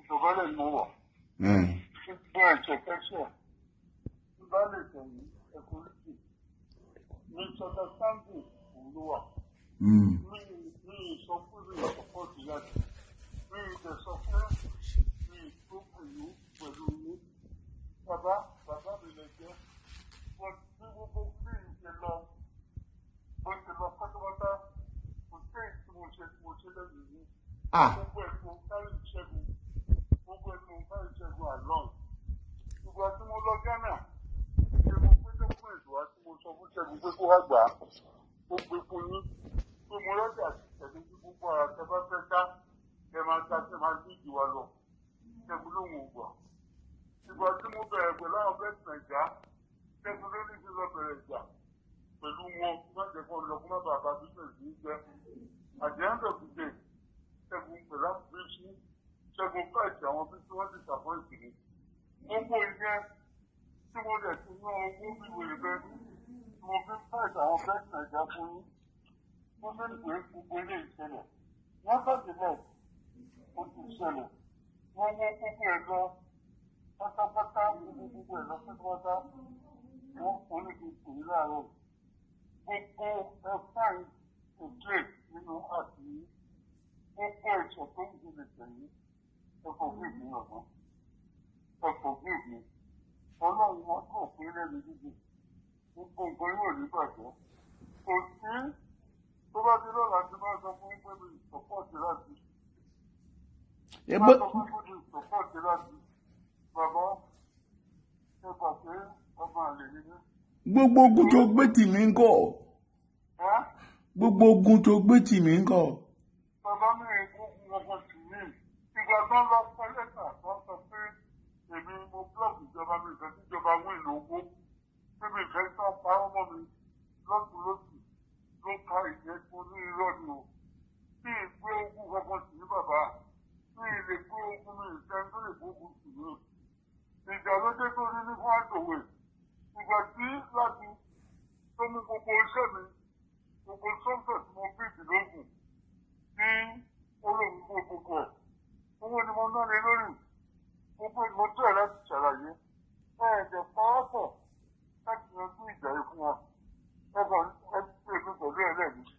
ìṣọ̀bálẹ̀ ló mm, bàbá mi lè jẹ́ wọ́n tí gbogbo bí ìṣe lọ bó ṣe lọ pátápátá kò sí èyí tí mo ṣe tí mo ṣe lẹ́yìn mi ah gbogbo ẹ̀kọ́ kárí ìṣẹ́gun gbogbo ẹ̀kọ́ kárí ìṣẹ́gun àlọ́ ìgbà tí mo lọ Ghana ṣe mo gbé dẹ́kun ètò àti mo sọ fún ṣẹ́gun pé kó wá gbà á ó gbé fún yín pé mo lọ́jà tẹ̀lé tí gbogbo ara tẹ bá fẹ́ ká ẹ máa ta ṣe máa ní ìjìwà lọ. Ṣẹ́gun ló ń gbà. Ìgbà tí mo bẹ̀rẹ̀ pẹ̀lú àwọn bẹ́ẹ̀ nàìjà ṣẹ́gun ló ní ti lọ bẹ̀rẹ̀ ìjà pẹ̀lú wọn má jẹ́ kó lọ kó yìí jẹ́ àjẹ́ńdọ̀ gbígbé ṣẹ́gun pẹ̀lú àbúrísí káàkiri àwọn bí tí wọ́n ti ṣàfọ́ ìkìlì gbogbo ìyẹn tí mo lè ti ná owó bí wèrè bẹ́ẹ̀ tí mo fi káàkiri àwọn bẹ́ẹ̀ nàìjà fún yín. Mo fi ń gbogbo ilé ìṣẹ̀lẹ̀. Wọ́n bàjẹ́ bẹ́ẹ̀ ó ti ṣẹlẹ̀. Wọ́n mú gbogbo ẹ̀ lọ pátápátá. Gbogbo gbogbo ẹ̀ lọ pátápátá. Wọ́n fún ní kí n pè é láàárọ̀. Gbogbo ẹ̀fáì òkè nínú àti gbogbo ìṣọ̀ tó ń gbé tẹ̀yìn ẹ̀fọ́ bí ìdí ọ̀gbọ́n ẹ̀fọ́ bí ìdí ọlọ́run wọn kò pé lẹ́nu dídì gbogbo nǹkan yóò ní bàjẹ́ kò sí tó bá dé lọ́la tí bá sọ fún pé mi ìsọ̀pọ̀tì láti ẹ bá bó sọ fún pé mi ìsọ̀pọ̀tì láti bàbá ẹ gbà pé ọmọ àlè ni mí gbogbo ogun tó gbé tì mí ń kọ́. Gbogbo ogun tó gbé tì mí ń kọ́ tó lọ pẹ́ lẹ́tà tó sọ pé èmi mo búlọ̀kì ìjọba mi ìfẹ́ síjọba wí lówó pé mi ìfẹ́ tó pa ọmọ mi lọ́tún lọ́tún ló ka ìyẹn fún ní irọ́ ni o. Bí ìgbé ogun kankan sì ní bàbá. Bí ilé gbé ogun mi ìfẹ́ tó lè gbógun sì ní ìjà ló dé tó ní ní fún àdòwe ìgbà tí láti tó mú gbogbo iṣẹ́ mi gbogbo sọ́ńtẹ̀ tí mo bí ìdílógún tí ọmọ lórí lórí. Mo pé mo tó ẹ̀ láti ṣàlàyé. Ẹ̀ẹ́dẹ̀ pàápọ̀ láti yanjú ìjà ikú wọn. Ẹ̀gbọ́n ẹ̀ pé pé pẹ̀lú ẹlẹ́mìí.